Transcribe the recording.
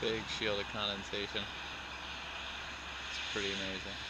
Big shield of condensation. It's pretty amazing.